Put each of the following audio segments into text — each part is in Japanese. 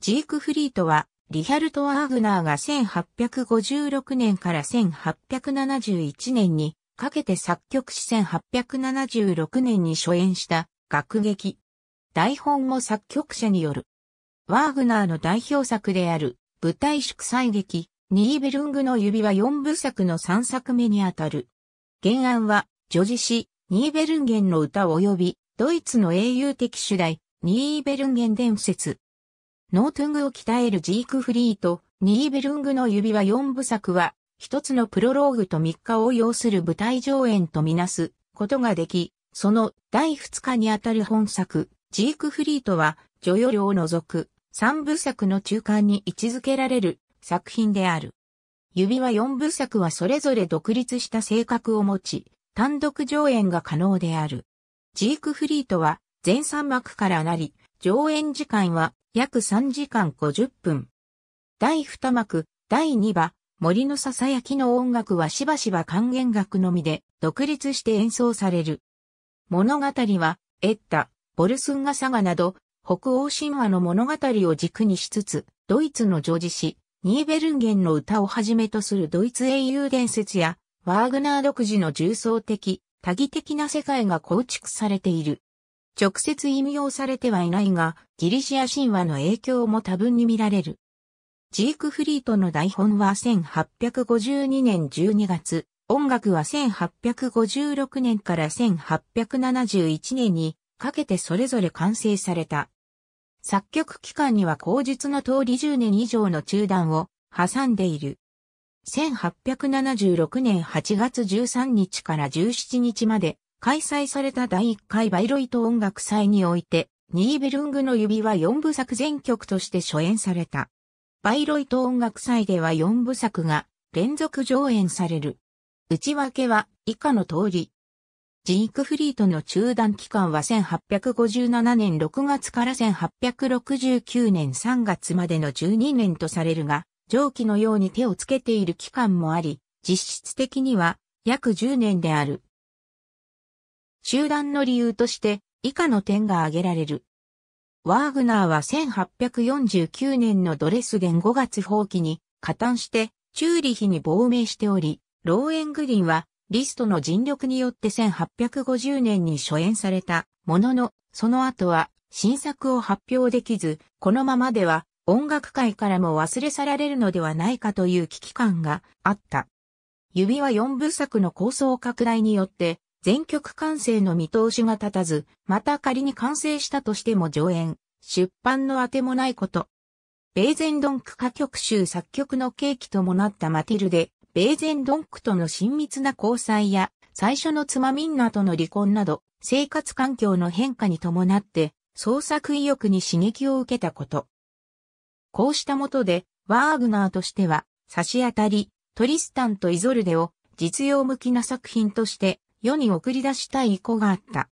ジークフリートは、リヒャルト・ワーグナーが1856年から1871年にかけて作曲し1876年に初演した楽劇。台本も作曲者による。ワーグナーの代表作である舞台祝祭劇、ニーベルングの指輪4部作の3作目にあたる。原案は、女児詩、ニーベルンゲンの歌及び、ドイツの英雄的主題、ニーベルンゲン伝説。ノートゥングを鍛えるジークフリート、ニーベルングの指輪4部作は、一つのプロローグと3日を要する舞台上演とみなすことができ、その第2日にあたる本作、ジークフリートは、序夜を除く3部作の中間に位置づけられる作品である。指輪4部作はそれぞれ独立した性格を持ち、単独上演が可能である。ジークフリートは全3幕からなり、上演時間は約3時間50分。第2幕、第2話、森の囁きの音楽はしばしば還元楽のみで独立して演奏される。物語は、エッタ、ボルスンガサガなど、北欧神話の物語を軸にしつつ、ドイツの女児詩、ニーベルンゲンの歌をはじめとするドイツ英雄伝説や、ワーグナー独自の重層的、多義的な世界が構築されている。直接引用されてはいないが、ギリシア神話の影響も多分に見られる。ジークフリートの台本は1852年12月、音楽は1856年から1871年にかけてそれぞれ完成された。作曲期間には口述の通り10年以上の中断を挟んでいる。1876年8月13日から17日まで開催された第1回バイロイト音楽祭において、ニーベルングの指は4部作全曲として初演された。バイロイト音楽祭では4部作が連続上演される。内訳は以下の通り。ジークフリートの中断期間は1857年6月から1869年3月までの12年とされるが、上記のように手をつけている期間もあり、実質的には約10年である。集団の理由として以下の点が挙げられる。ワーグナーは1849年のドレスデン5月放棄に加担してチューリヒに亡命しており、ローエングリンはリストの尽力によって1850年に初演されたものの、その後は新作を発表できず、このままでは音楽界からも忘れ去られるのではないかという危機感があった。指輪4部作の構想拡大によって全曲完成の見通しが立たず、また仮に完成したとしても上演、出版のあてもないこと。ベーゼンドンク歌曲集作曲の契機ともなったマティルデ、ベーゼンドンクとの親密な交際や、最初の妻ミンナとの離婚など、生活環境の変化に伴って、創作意欲に刺激を受けたこと。こうしたもとで、ワーグナーとしては、差し当たり、トリスタンとイゾルデを実用向きな作品として世に送り出したい意向があった。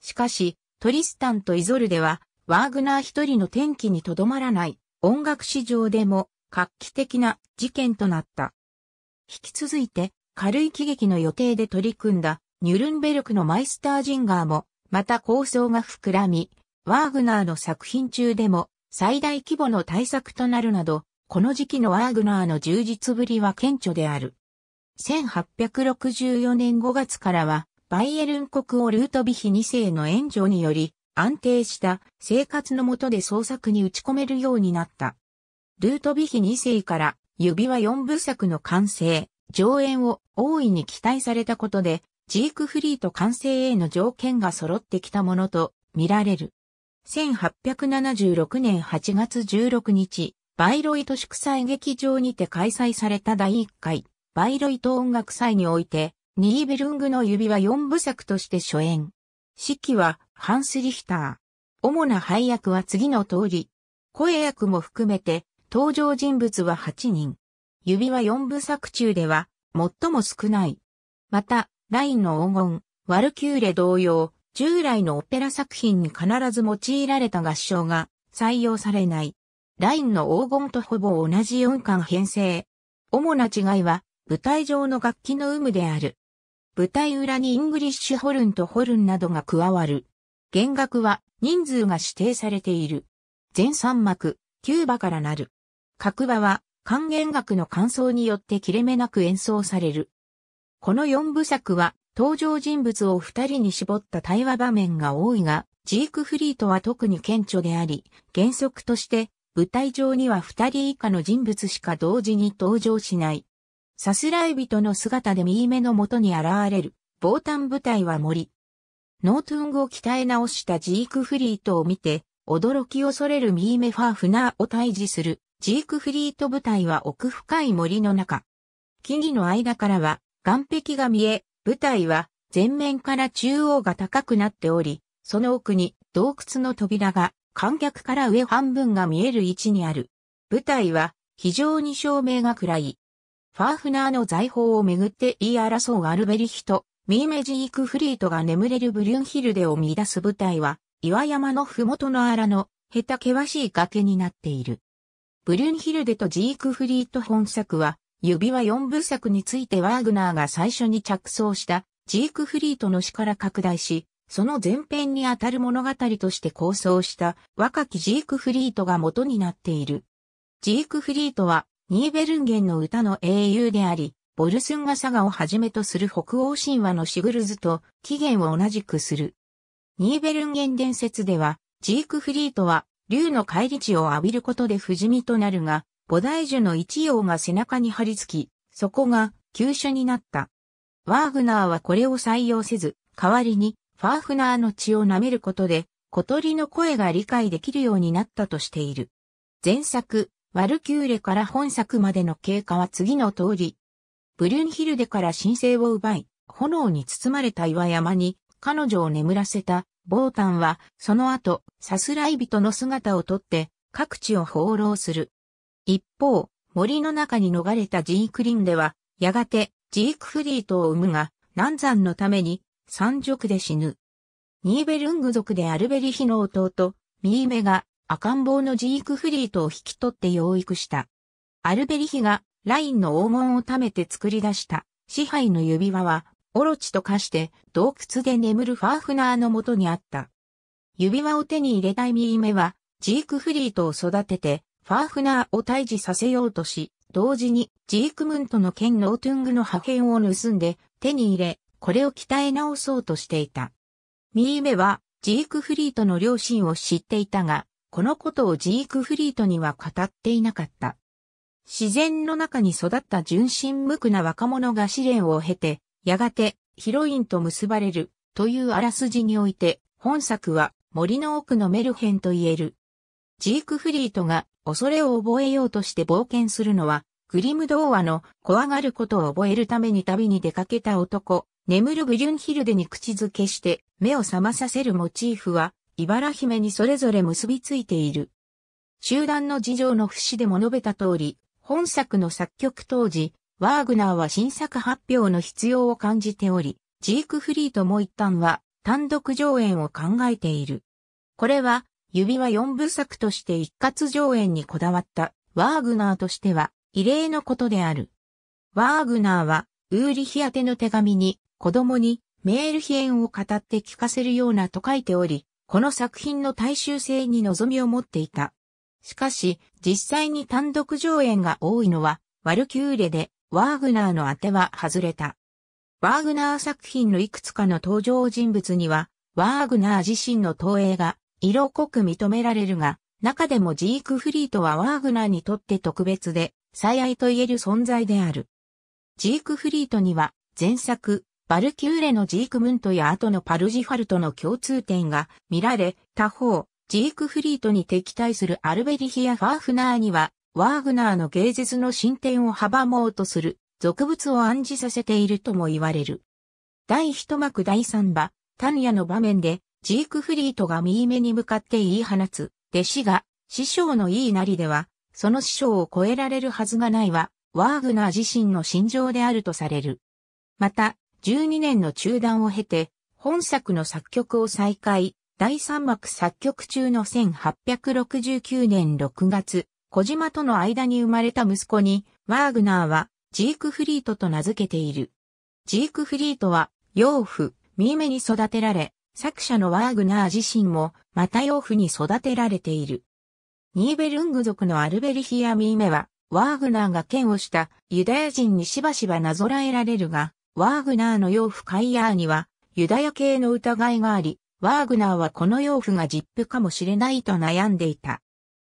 しかし、トリスタンとイゾルデは、ワーグナー一人の転機にとどまらない音楽史上でも画期的な事件となった。引き続いて、軽い喜劇の予定で取り組んだニュルンベルクのマイスタージンガーも、また構想が膨らみ、ワーグナーの作品中でも最大規模の対策となるなど、この時期のワーグナーの充実ぶりは顕著である。1864年5月からは、バイエルン国王ルートビヒ2世の援助により、安定した生活の下で創作に打ち込めるようになった。ルートビヒ2世から指輪4部作の完成、上演を大いに期待されたことで、ジークフリート完成への条件が揃ってきたものと見られる。1876年8月16日、バイロイト祝祭劇場にて開催された第1回バイロイト音楽祭において、ニーベルングの指輪4部作として初演。指揮はハンス・リヒター。主な配役は次の通り。声役も含めて登場人物は8人。指輪4部作中では最も少ない。また、ラインの黄金、ワルキューレ同様、従来のオペラ作品に必ず用いられた合唱が採用されない。ラインの黄金とほぼ同じ四管編成。主な違いは舞台上の楽器の有無である。舞台裏にイングリッシュホルンとホルンなどが加わる。弦楽は人数が指定されている。全3幕、キューバからなる。各場は管弦楽の間奏によって切れ目なく演奏される。この4部作は登場人物を2人に絞った対話場面が多いが、ジークフリートは特に顕著であり、原則として舞台上には2人以下の人物しか同時に登場しない。さすらい人の姿でミーメの元に現れる、ヴォータン舞台は森。ノートゥングを鍛え直したジークフリートを見て、驚き恐れるミーメファーフナーを退治する、ジークフリート舞台は奥深い森の中。木々の間からは岩壁が見え、舞台は前面から中央が高くなっており、その奥に洞窟の扉が観客から上半分が見える位置にある。舞台は非常に照明が暗い。ファーフナーの財宝をめぐって言い争うアルベリヒとミーメジークフリートが眠れるブリュンヒルデを見出す舞台は岩山のふもとの荒の下手険しい崖になっている。ブリュンヒルデとジークフリート本作は指輪4部作についてワーグナーが最初に着想したジークフリートの詩から拡大し、その前編にあたる物語として構想した若きジークフリートが元になっている。ジークフリートはニーベルンゲンの歌の英雄であり、ボルスンガサガをはじめとする北欧神話のシグルズと起源を同じくする。ニーベルンゲン伝説では、ジークフリートは竜の帰り地を浴びることで不死身となるが、菩提樹の一葉が背中に張り付き、そこが急所になった。ワーグナーはこれを採用せず、代わりにファーフナーの血を舐めることで、小鳥の声が理解できるようになったとしている。前作、ワルキューレから本作までの経過は次の通り。ブリュンヒルデから神聖を奪い、炎に包まれた岩山に彼女を眠らせたボータンは、その後、さすらい人の姿をとって各地を放浪する。一方、森の中に逃れたジークリンでは、やがてジークフリートを生むが、難産のために山賊で死ぬ。ニーベルング族でアルベリヒの弟、ミーメが赤ん坊のジークフリートを引き取って養育した。アルベリヒがラインの黄金を貯めて作り出した支配の指輪は、オロチと化して洞窟で眠るファーフナーのもとにあった。指輪を手に入れたいミーメは、ジークフリートを育てて、ファーフナーを退治させようとし、同時にジークムントの剣ノートゥングの破片を盗んで手に入れ、これを鍛え直そうとしていた。ミーメはジークフリートの両親を知っていたが、このことをジークフリートには語っていなかった。自然の中に育った純真無垢な若者が試練を経て、やがてヒロインと結ばれるというあらすじにおいて、本作は森の奥のメルヘンと言える。ジークフリートが恐れを覚えようとして冒険するのは、グリム童話の怖がることを覚えるために旅に出かけた男、眠るブリュンヒルデに口づけして目を覚まさせるモチーフは、茨姫にそれぞれ結びついている。集団の事情の節でも述べた通り、本作の作曲当時、ワーグナーは新作発表の必要を感じており、ジークフリートも一旦は単独上演を考えている。これは指輪四部作として一括上演にこだわったワーグナーとしては異例のことである。ワーグナーはウーリヒ宛ての手紙に子供にメールヒエンを語って聞かせるようなと書いており、この作品の大衆性に望みを持っていた。しかし、実際に単独上演が多いのは、ワルキューレで、ワーグナーの当ては外れた。ワーグナー作品のいくつかの登場人物には、ワーグナー自身の投影が色濃く認められるが、中でもジークフリートはワーグナーにとって特別で、最愛と言える存在である。ジークフリートには、前作、バルキューレのジークムントや後のパルジファルトの共通点が見られ、他方、ジークフリートに敵対するアルベリヒやファーフナーには、ワーグナーの芸術の進展を阻もうとする、俗物を暗示させているとも言われる。第一幕第三話、タンヤの場面で、ジークフリートが右目に向かって言い放つ、弟子が、師匠のいいなりでは、その師匠を超えられるはずがないは、ワーグナー自身の心情であるとされる。また、12年の中断を経て、本作の作曲を再開、第三幕作曲中の1869年6月、小島との間に生まれた息子に、ワーグナーは、ジークフリートと名付けている。ジークフリートは、養父、ミーメに育てられ、作者のワーグナー自身も、また養父に育てられている。ニーベルング族のアルベリヒア・ミーメは、ワーグナーが剣をしたユダヤ人にしばしばなぞらえられるが、ワーグナーの養父カイヤーにはユダヤ系の疑いがあり、ワーグナーはこの養父が実父かもしれないと悩んでいた。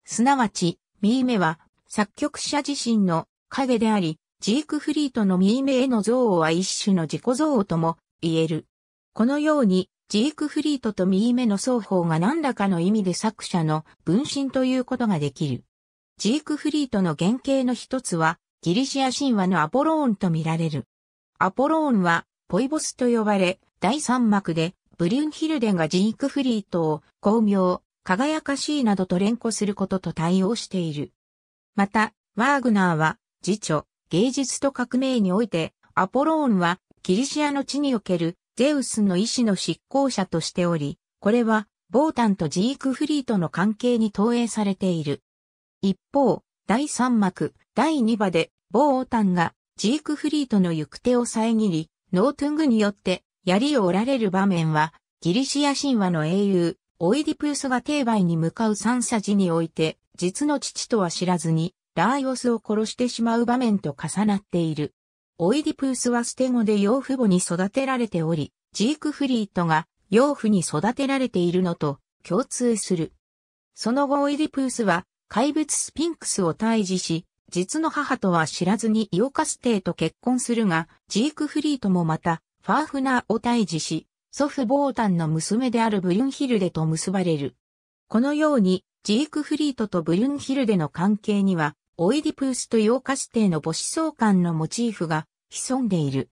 すなわち、ミーメは作曲者自身の影であり、ジークフリートのミーメへの憎悪は一種の自己憎悪とも言える。このように、ジークフリートとミーメの双方が何らかの意味で作者の分身ということができる。ジークフリートの原型の一つは、ギリシア神話のアポローンと見られる。アポローンは、ポイボスと呼ばれ、第三幕で、ブリュンヒルデンがジークフリートを、巧妙、輝かしいなどと連呼することと対応している。また、ワーグナーは、自著、芸術と革命において、アポローンは、ギリシアの地における、ゼウスの意志の執行者としており、これは、ボータンとジークフリートの関係に投影されている。一方、第三幕、第二場で、ヴォータンが、ジークフリートの行く手を遮り、ノートゥングによって、槍を折られる場面は、ギリシア神話の英雄、オイディプースがテーバイに向かう三叉路において、実の父とは知らずに、ラーヨスを殺してしまう場面と重なっている。オイディプースは捨て子で養父母に育てられており、ジークフリートが養父に育てられているのと共通する。その後オイディプースは怪物スピンクスを退治し、実の母とは知らずにイオカステーと結婚するが、ジークフリートもまた、ファーフナーを退治し、祖父ヴォータンの娘であるブリュンヒルデと結ばれる。このように、ジークフリートとブリュンヒルデの関係には、オイディプースとイオカステーの母子相姦のモチーフが潜んでいる。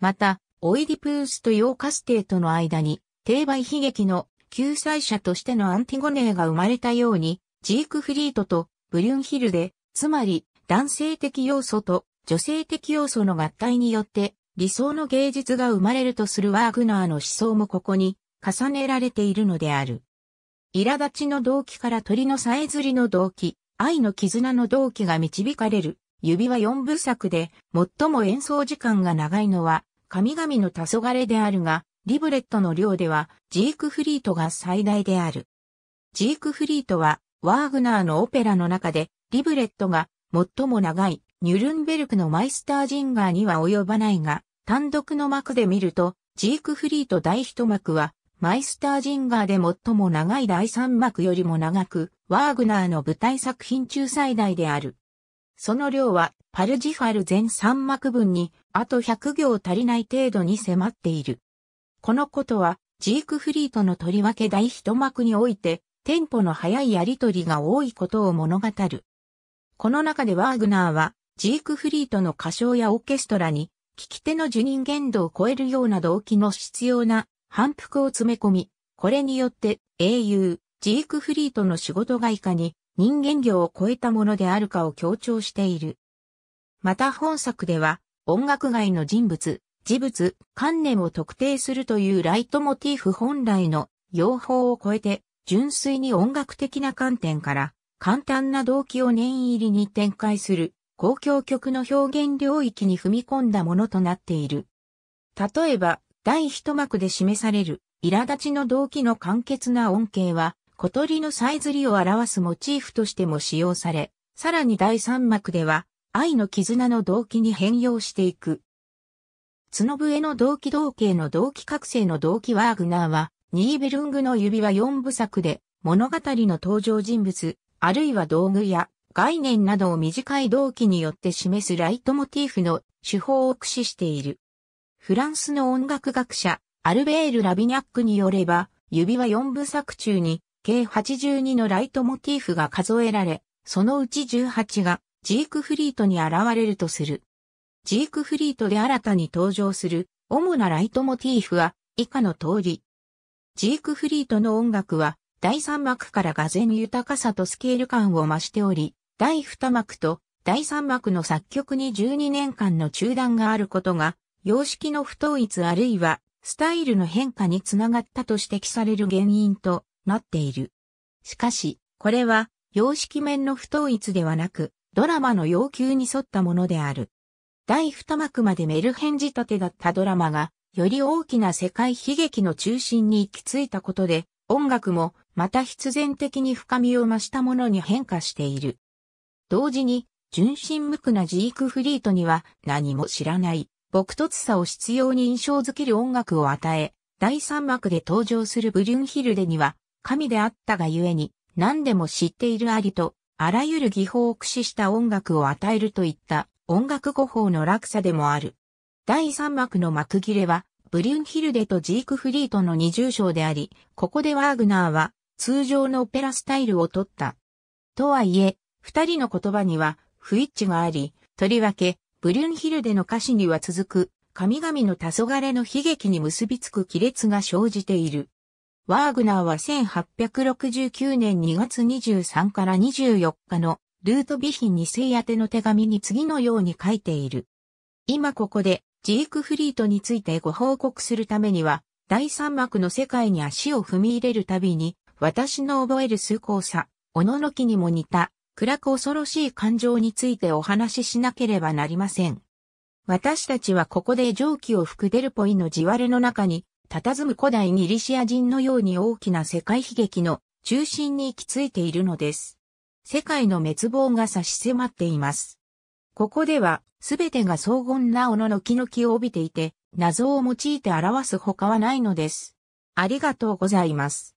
また、オイディプースとイオカステーとの間に、テーバイ悲劇の救済者としてのアンティゴネーが生まれたように、ジークフリートとブリュンヒルデ、つまり男性的要素と女性的要素の合体によって理想の芸術が生まれるとするワーグナーの思想もここに重ねられているのである。苛立ちの動機から鳥のさえずりの動機、愛の絆の動機が導かれる。指輪四部作で最も演奏時間が長いのは神々の黄昏であるが、リブレットの量ではジークフリートが最大である。ジークフリートはワーグナーのオペラの中でリブレットが最も長いニュルンベルクのマイスタージンガーには及ばないが、単独の幕で見ると、ジークフリート第一幕はマイスタージンガーで最も長い第三幕よりも長く、ワーグナーの舞台作品中最大である。その量は、パルジファル全三幕分に、あと100行足りない程度に迫っている。このことは、ジークフリートのとりわけ第一幕において、テンポの速いやりとりが多いことを物語る。この中でワーグナーは、ジークフリートの歌唱やオーケストラに、聞き手の受任限度を超えるような動機の必要な反復を詰め込み、これによって英雄、ジークフリートの仕事がいかに人間業を超えたものであるかを強調している。また本作では音楽外の人物、事物、観念を特定するというライトモチーフ本来の用法を超えて純粋に音楽的な観点から簡単な動機を念入りに展開する公共曲の表現領域に踏み込んだものとなっている。例えば、第一幕で示される、苛立ちの動機の簡潔な音形は、小鳥のさえずりを表すモチーフとしても使用され、さらに第三幕では、愛の絆の動機に変容していく。角笛の動機同型の動機覚醒の動機ワーグナーは、ニーベルングの指輪四部作で、物語の登場人物、あるいは道具や概念などを短い動機によって示すライトモチーフの手法を駆使している。フランスの音楽学者、アルベール・ラビニャックによれば、指輪4部作中に、計82のライトモチーフが数えられ、そのうち18が、ジークフリートに現れるとする。ジークフリートで新たに登場する、主なライトモチーフは、以下の通り。ジークフリートの音楽は、第3幕から画然豊かさとスケール感を増しており、第2幕と第3幕の作曲に12年間の中断があることが様式の不統一あるいはスタイルの変化につながったと指摘される原因となっている。しかし、これは様式面の不統一ではなく、ドラマの要求に沿ったものである。第二幕までメルヘン仕立てだったドラマが、より大きな世界悲劇の中心に行き着いたことで、音楽もまた必然的に深みを増したものに変化している。同時に、純真無垢なジークフリートには何も知らない、朴突さを必要に印象づける音楽を与え、第三幕で登場するブリュンヒルデには、神であったがゆえに、何でも知っているありと、あらゆる技法を駆使した音楽を与えるといった音楽語法の落差でもある。第三幕の幕切れは、ブリュンヒルデとジークフリートの二重唱であり、ここでワーグナーは通常のオペラスタイルを取った。とはいえ、二人の言葉には不一致があり、とりわけ、ブリュンヒルデの歌詞には続く、神々の黄昏の悲劇に結びつく亀裂が生じている。ワーグナーは1869年2月23から24日のルート備品に聖宛ての手紙に次のように書いている。今ここでジークフリートについてご報告するためには、第三幕の世界に足を踏み入れるたびに、私の覚える崇高さ、おののきにも似た、暗く恐ろしい感情についてお話ししなければなりません。私たちはここで蒸気を吹くデルポイの地割れの中に、佇む古代ギリシア人のように大きな世界悲劇の中心に行き着いているのです。世界の滅亡が差し迫っています。ここでは、すべてが荘厳なおののきのきを帯びていて、謎を用いて表す他はないのです。ありがとうございます。